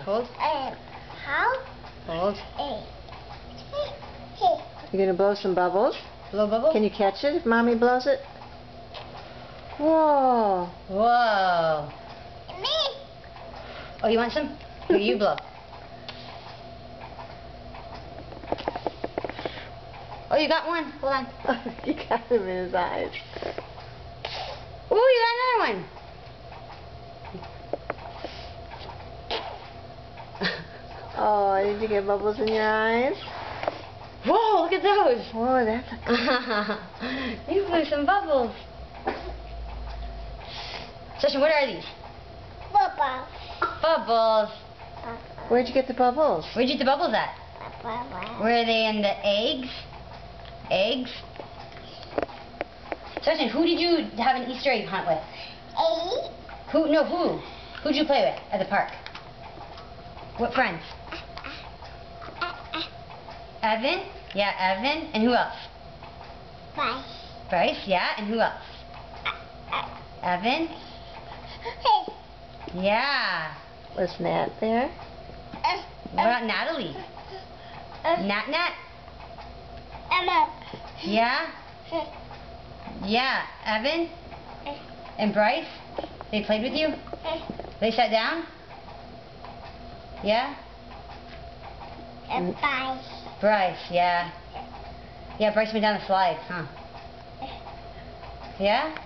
Hold. Uh, how? Hold. Uh, You're gonna blow some bubbles. Blow bubble. Can you catch it if mommy blows it? Whoa. Whoa. me. Oh, you want some? Here, you blow. Oh, you got one. Hold on. you got him in his eyes. Ooh, you got another one. Oh, did you get bubbles in your eyes? Whoa, look at those. Whoa, that's a... you blew some bubbles. Sebastian, what are these? Bubba. Bubbles. Where'd you get the bubbles? Where'd you get the bubbles at? Were they in the eggs? Eggs? Sebastian, who did you have an Easter egg hunt with? A. Who? No, who? Who'd you play with at the park? What friends? Evan? Yeah, Evan. And who else? Bye. Bryce? Yeah, and who else? Evan? Hey. Yeah. Was Nat there? What about Natalie? Nat Nat? Emma. Yeah? Yeah. Evan? And Bryce? They played with you? They sat down? Yeah? And bye. Bryce, yeah. Yeah, Bryce went down the slide, huh? Yeah?